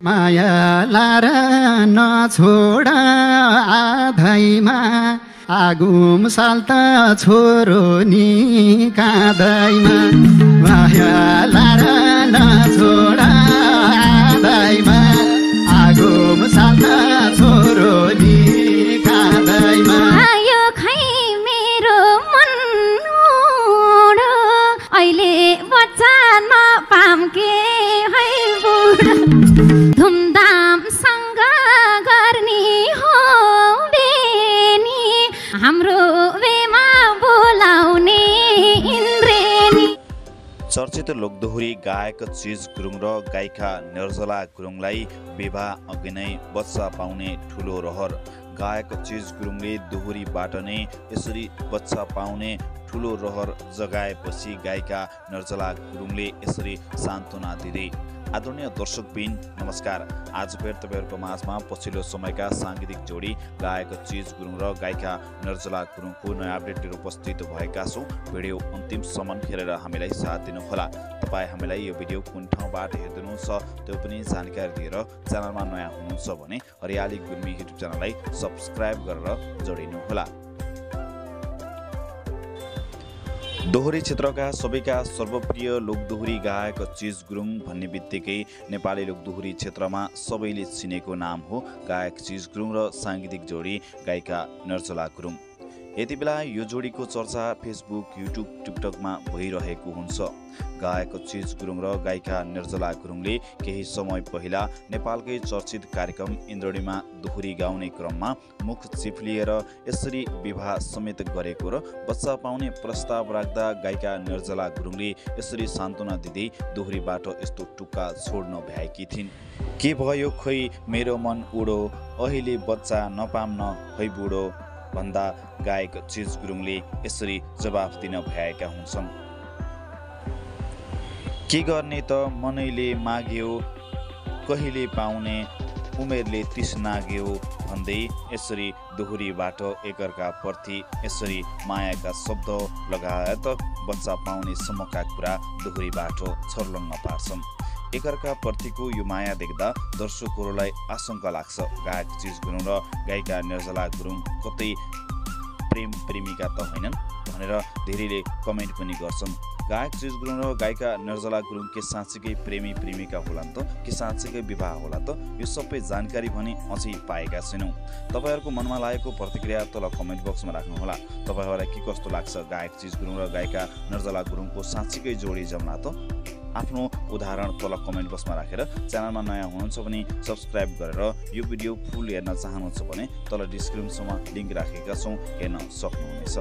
माया लार नछोड आधैमा आगुम साल्त छोरो नि काँदैमा माया लार चर्चित लोकदोहोरी गायक चिज गुरुङ र गायिका निर्जला गुरुङलाई विवाह अघि नै बच्चा पाउने ठुलो रहर। गायक चिज गुरुङले दोहोरीबाट नै यसरी बच्चा पाउने ठुलो रहर जगाएपछि गायिका निर्जला गुरुङले यसरी सान्त्वना दिँदै आदरणीय दर्शकबिन नमस्कार। आज फेर तपाईँहरूको माझमा पछिल्लो समयका साङ्गीतिक जोडी गायक चिज गुरुङ र गायिका निर्जला गुरुङको नयाँ अपडेट उपस्थित भएका छौँ। भिडियो अन्तिमसम्म हेरेर हामीलाई साथ दिनुहोला। तपाईँ हामीलाई यो भिडियो कुन ठाउँबाट हेरिदिनुहुन्छ त्यो पनि जानकारी दिएर च्यानलमा नयाँ हुनुहुन्छ भने हरियाली गुर्मी युट्युब च्यानललाई सब्सक्राइब गरेर जोडिनुहोला। दोहोरी क्षेत्रका सबैका सर्वप्रिय लोकदोहोरी गायक चिज गुरुङ भन्ने बित्तिकै नेपाली लोकदोहोरी क्षेत्रमा सबैले चिनेको नाम हो गायक चिज गुरुङ र साङ्गीतिक जोडी गायिका निर्जला गुरुङ। यति बेला यो जोडीको चर्चा फेसबुक युट्युब टिकटकमा भइरहेको हुन्छ। गायक चिज गुरुङ र गायिका निर्जला गुरुङले केही समय पहिला नेपालकै चर्चित कार्यक्रम इन्द्रणीमा दोहोरी गाउने क्रममा मुख चिप्लिएर यसरी विवाह समेत गरेको र बच्चा पाउने प्रस्ताव राख्दा गायिका निर्जला गुरुङले यसरी सान्त्वना दिँदै दोहोरीबाट यस्तो टुक्का छोड्न भ्याएकी थिइन्। के भयो खोइ मेरो मन उडो। अहिले बच्चा नपाम्न है बुढो। भन्दा गायक चिज गुरुङले यसरी जवाफ दिन भ्याएका हुन्छन्। के गर्ने त मनैले माग्यो कहिले पाउने उमेरले तिस नाग्यो भन्दै यसरी दोहोरीबाट एकअर्का प्रति यसरी मायाका शब्द लगायत बच्चा पाउने सम्मका कुरा दोहोरीबाट छर्लङ्ग पार्छन्। एकअर्का प्रतिको यो माया देख्दा दर्शकहरूलाई आशंका लाग्छ। गायक चिज गुरुङ र गायिका निर्जला गुरुङ कतै प्रेम प्रेमिका त होइनन् भनेर धेरैले कमेन्ट पनि गर्छन्। गायक चिज गुरुङ र गायिका निर्जला गुरुङ के साँच्चीकै प्रेमी प्रेमिका होला नि त के साँच्चीकै विवाह होला त यो सबै जानकारी भने अझै पाएका छैनौँ। तपाईँहरूको मनमा लागेको प्रतिक्रिया तल कमेन्ट बक्समा राख्नुहोला। तपाईँहरूलाई के कस्तो लाग्छ गायक चिज गुरुङ र गायिका निर्जला गुरुङको साँच्चीकै जोडी जम्ला त? आफ्नो उदाहरण तल कमेन्ट बक्समा राखेर च्यानलमा नयाँ हुनुहुन्छ भने सब्सक्राइब गरेर यो भिडियो फुल हेर्न चाहनुहुन्छ भने तल डिस्क्रिप्सनमा लिङ्क राखेका छौँ हेर्न सक्नुहुनेछ।